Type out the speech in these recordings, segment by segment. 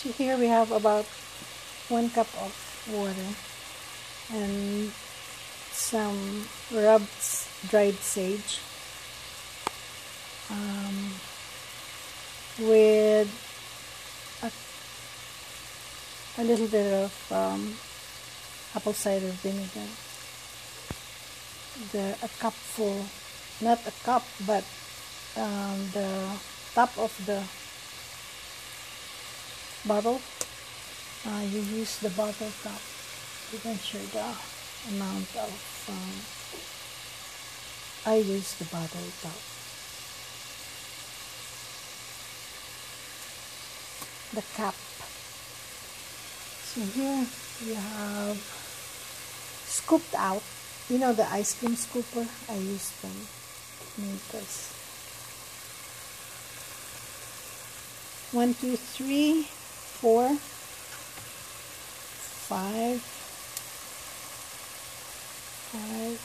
So here we have about one cup of water and some rubbed dried sage um, with a, a little bit of um, apple cider vinegar. The a cupful not a cup but um, the top of the bottle. Uh, you use the bottle top to measure the amount of um, I use the bottle top. The cap. So here you have scooped out you know the ice cream scooper? I use them make this. One two three four five five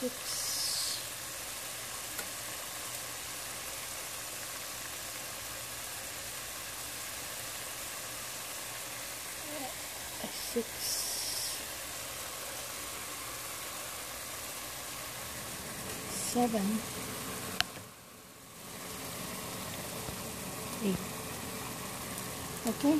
six uh, six seven okay